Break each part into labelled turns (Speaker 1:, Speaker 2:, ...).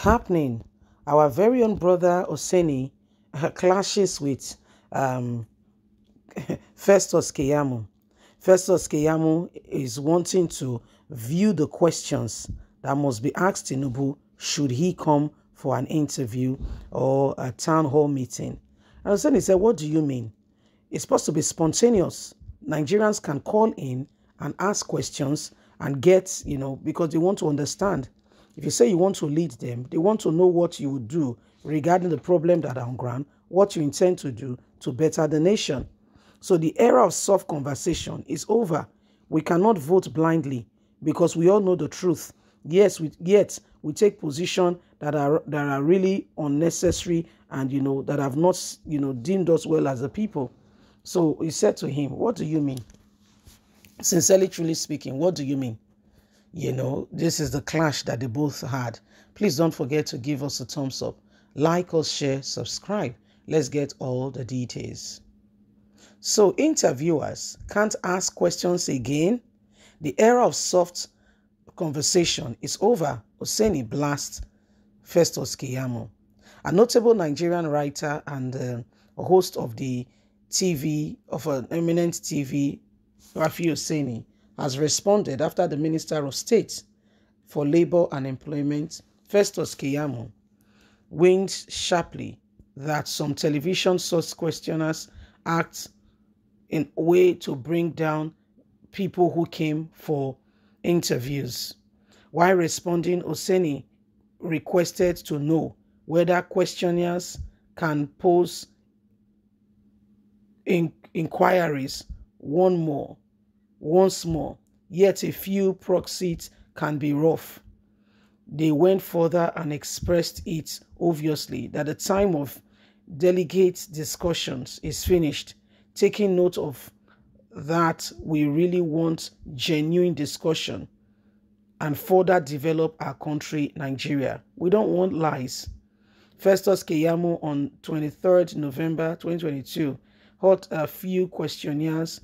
Speaker 1: happening. Our very own brother Oseni uh, clashes with um, Festus Keyamo. Festus Keyamo is wanting to view the questions that must be asked Tinubu should he come for an interview or a town hall meeting. And Oseni said, what do you mean? It's supposed to be spontaneous. Nigerians can call in and ask questions and get, you know, because they want to understand. If you say you want to lead them, they want to know what you would do regarding the problem that are on ground, what you intend to do to better the nation. So the era of soft conversation is over. We cannot vote blindly because we all know the truth. Yes, we, yet we take position that are that are really unnecessary and you know that have not you know deemed us well as a people. So he said to him, "What do you mean? Sincerely, truly speaking, what do you mean? You know, this is the clash that they both had. Please don't forget to give us a thumbs up, like us, share, subscribe. Let's get all the details." So interviewers can't ask questions again. The era of soft conversation is over. Oseni blast Festus Keyamo. A notable Nigerian writer and uh, a host of the TV, of an eminent TV, Rufai Oseni, has responded after the Minister of State for Labour and Employment, Festus Keyamo, winked sharply that some television source questioners act in a way to bring down people who came for interviews. While responding, Oseni requested to know whether questioners can pose in inquiries one more, once more, yet a few proxies can be rough. They went further and expressed it obviously that the time of delegate discussions is finished, taking note of that we really want genuine discussion and further develop our country, Nigeria. We don't want lies. Festus Keyamo on 23rd November 2022 hot a few questionnaires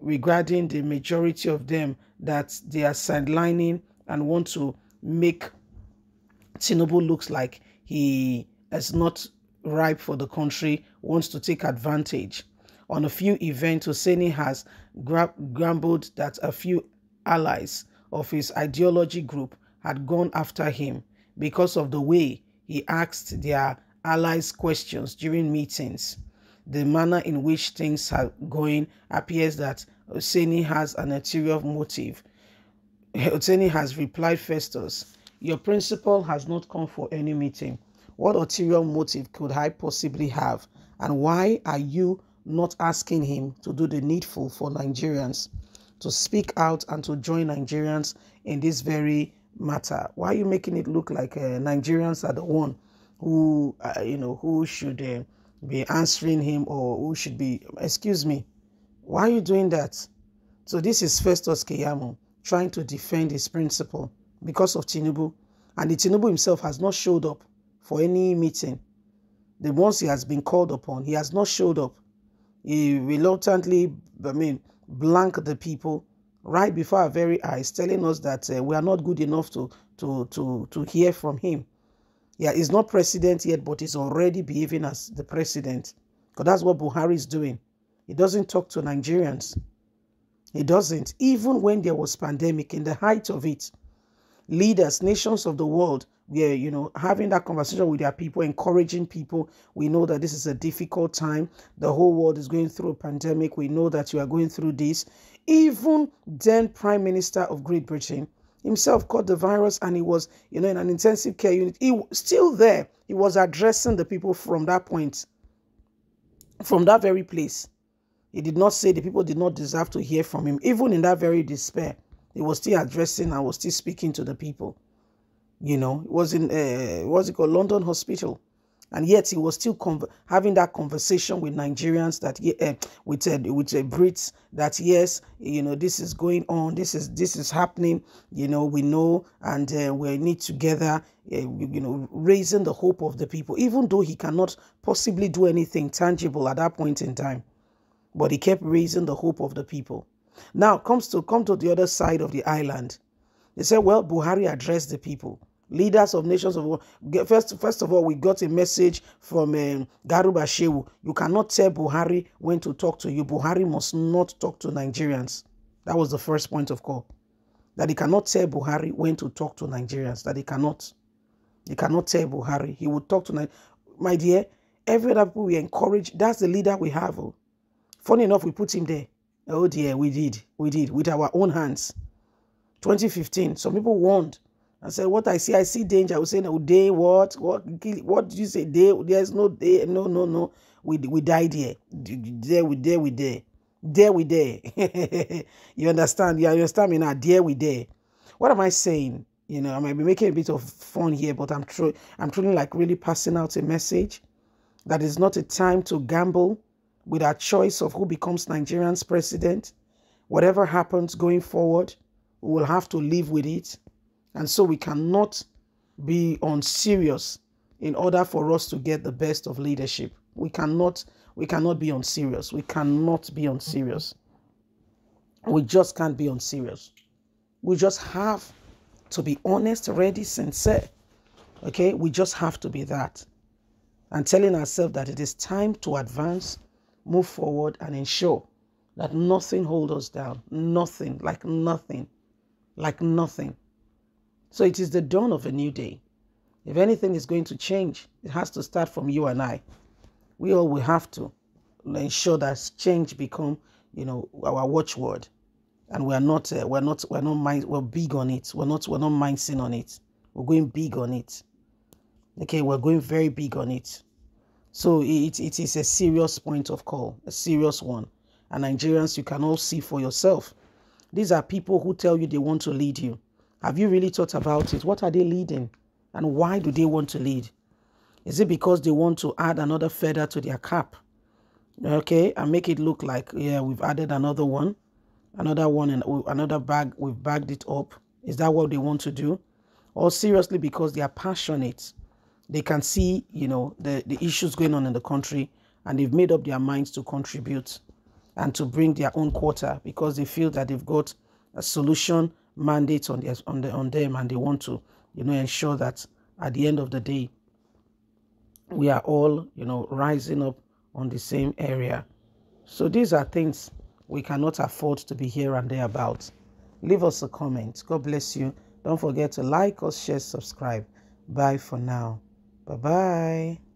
Speaker 1: regarding the majority of them that they are sidelining and want to make Tinubu looks like he is not ripe for the country, wants to take advantage. On a few events, Oseni has grumbled that a few allies of his ideology group had gone after him because of the way he asked their allies questions during meetings. The manner in which things are going appears that Oseni has an ulterior motive. Oseni has replied Festus, your principal has not come for any meeting. What ulterior motive could I possibly have? And why are you not asking him to do the needful for Nigerians? to speak out and to join Nigerians in this very matter? Why are you making it look like uh, Nigerians are the one who, uh, you know, who should uh, be answering him or who should be, excuse me, why are you doing that? So this is Festus Keyamo trying to defend his principle because of Tinubu. And the Tinubu himself has not showed up for any meeting. The ones he has been called upon, he has not showed up. He reluctantly, I mean, blank the people right before our very eyes, telling us that uh, we are not good enough to, to, to, to hear from him. Yeah, he's not president yet, but he's already behaving as the president. Because that's what Buhari is doing. He doesn't talk to Nigerians. He doesn't. Even when there was pandemic, in the height of it, leaders, nations of the world were, you know, having that conversation with their people, encouraging people. We know that this is a difficult time. The whole world is going through a pandemic. We know that you are going through this. Even then, Prime Minister of Great Britain himself caught the virus and he was, you know, in an intensive care unit. He was still there. He was addressing the people from that point, from that very place. He did not say the people did not deserve to hear from him. Even in that very despair, he was still addressing and was still speaking to the people. You know, it was in uh, what's it called, London Hospital, and yet he was still having that conversation with Nigerians that uh, with uh, with uh, Brits that yes, you know, this is going on, this is this is happening. You know, we know, and uh, we need together. You know, raising the hope of the people, even though he cannot possibly do anything tangible at that point in time, but he kept raising the hope of the people. Now comes to come to the other side of the island. They said, well, Buhari addressed the people. Leaders of nations of world. First, first of all, we got a message from um, Garuba Shehu. You cannot tell Buhari when to talk to you. Buhari must not talk to Nigerians. That was the first point of call. That he cannot tell Buhari when to talk to Nigerians. That he cannot. He cannot tell Buhari. He would talk to My dear, every other people we encourage, that's the leader we have. Oh. Funny enough, we put him there. Oh dear, we did. We did with our own hands. 2015, some people warned and said, What I see, I see danger. I was saying, day, what? What what did you say? Day, there's no day. No, no, no. We we died here. There we there we there. There we there. you understand? Yeah, you understand me now? There we there. What am I saying? You know, I might be making a bit of fun here, but I'm true. I'm truly like really passing out a message that is not a time to gamble with our choice of who becomes Nigerian's president. Whatever happens going forward, we will have to live with it. And so we cannot be unserious in order for us to get the best of leadership. We cannot we cannot be unserious. We cannot be unserious. We just can't be unserious. We just have to be honest, ready, sincere. Okay? We just have to be that. And telling ourselves that it is time to advance move forward and ensure that nothing hold us down. Nothing, like nothing, like nothing. So it is the dawn of a new day. If anything is going to change, it has to start from you and I. We all will have to ensure that change become, you know, our watchword, and we're not, uh, we're not, we're not mind, we're big on it. We're not, we're not minding on it. We're going big on it. Okay, we're going very big on it. So it, it is a serious point of call, a serious one. And Nigerians, you can all see for yourself. These are people who tell you they want to lead you. Have you really thought about it? What are they leading? And why do they want to lead? Is it because they want to add another feather to their cap? Okay, and make it look like, yeah, we've added another one, another one, and another bag, we've bagged it up. Is that what they want to do? Or seriously, because they are passionate they can see, you know, the, the issues going on in the country and they've made up their minds to contribute and to bring their own quota because they feel that they've got a solution mandate on, their, on, the, on them and they want to, you know, ensure that at the end of the day, we are all, you know, rising up on the same area. So these are things we cannot afford to be here and there about. Leave us a comment. God bless you. Don't forget to like us, share, subscribe. Bye for now. Bye bye.